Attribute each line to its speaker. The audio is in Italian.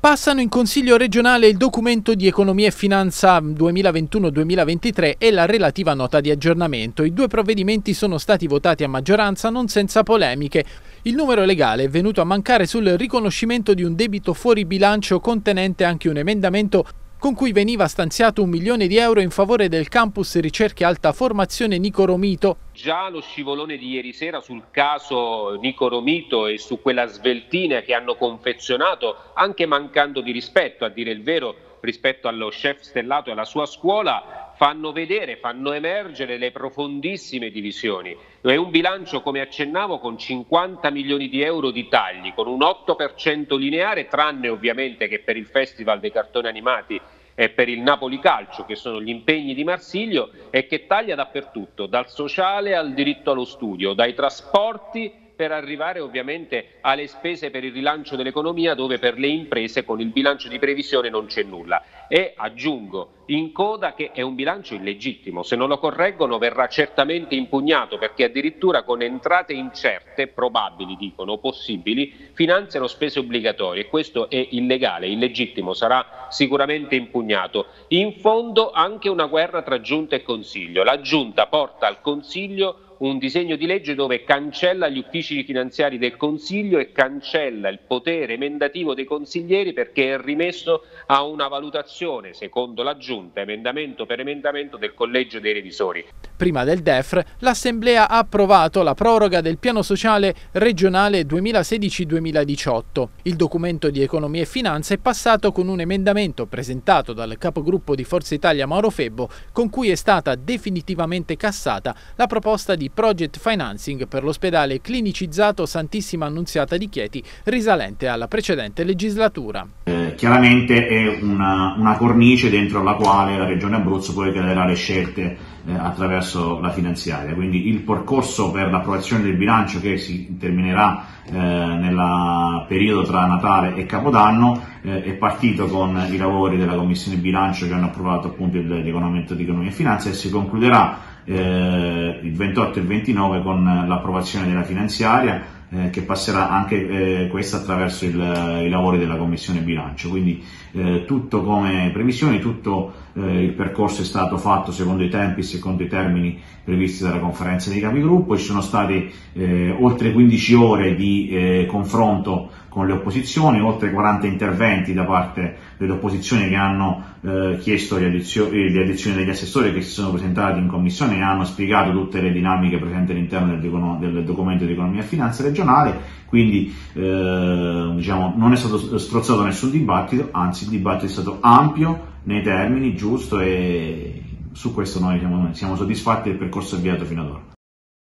Speaker 1: Passano in Consiglio regionale il documento di economia e finanza 2021-2023 e la relativa nota di aggiornamento. I due provvedimenti sono stati votati a maggioranza non senza polemiche. Il numero legale è venuto a mancare sul riconoscimento di un debito fuori bilancio contenente anche un emendamento con cui veniva stanziato un milione di euro in favore del campus ricerche alta formazione Nico Romito.
Speaker 2: Già lo scivolone di ieri sera sul caso Nico Romito e su quella sveltina che hanno confezionato, anche mancando di rispetto, a dire il vero, rispetto allo chef stellato e alla sua scuola, fanno vedere, fanno emergere le profondissime divisioni. È un bilancio, come accennavo, con 50 milioni di euro di tagli, con un 8% lineare, tranne ovviamente che per il Festival dei cartoni animati e per il Napoli Calcio, che sono gli impegni di Marsiglio, e che taglia dappertutto, dal sociale al diritto allo studio, dai trasporti per arrivare ovviamente alle spese per il rilancio dell'economia dove per le imprese con il bilancio di previsione non c'è nulla. E aggiungo in coda che è un bilancio illegittimo, se non lo correggono verrà certamente impugnato perché addirittura con entrate incerte, probabili dicono, possibili, finanziano spese obbligatorie e questo è illegale, illegittimo, sarà sicuramente impugnato. In fondo anche una guerra tra giunta e consiglio. La giunta porta al consiglio un disegno di legge dove cancella gli uffici finanziari del Consiglio e cancella il potere emendativo dei consiglieri perché è rimesso a una valutazione, secondo la Giunta, emendamento per emendamento del Collegio dei Revisori.
Speaker 1: Prima del DEFR, l'Assemblea ha approvato la proroga del piano sociale regionale 2016-2018. Il documento di economia e finanza è passato con un emendamento presentato dal capogruppo di Forza Italia Mauro Febbo, con cui è stata definitivamente cassata la proposta di project financing per l'ospedale clinicizzato Santissima Annunziata di Chieti, risalente alla precedente legislatura.
Speaker 3: Eh, chiaramente è una, una, cornice dentro la quale la Regione Abruzzo poi creerà le scelte eh, attraverso la finanziaria, quindi il percorso per l'approvazione del bilancio che si terminerà eh, nel periodo tra Natale e Capodanno eh, è partito con i lavori della Commissione Bilancio che hanno approvato appunto il regolamento di economia e finanza e si concluderà eh, il 28 e il 29 con l'approvazione della finanziaria eh, che passerà anche eh, questa attraverso il, i lavori della Commissione Bilancio. Quindi eh, tutto come previsioni, tutto eh, il percorso è stato fatto secondo i tempi secondo i termini previsti dalla conferenza dei capigruppo, ci sono state eh, oltre 15 ore di eh, confronto con le opposizioni, oltre 40 interventi da parte delle opposizioni che hanno chiesto le addizioni degli assessori che si sono presentati in commissione e hanno spiegato tutte le dinamiche presenti all'interno del, del documento di economia e finanza regionale regionale, quindi eh, diciamo, non è stato strozzato nessun dibattito, anzi il dibattito è stato ampio nei termini, giusto e su questo noi siamo, siamo soddisfatti del percorso avviato fino ad ora.